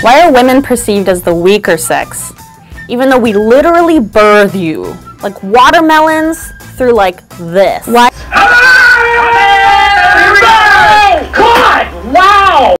Why are women perceived as the weaker sex? Even though we literally birth you. Like watermelons through like this. Why?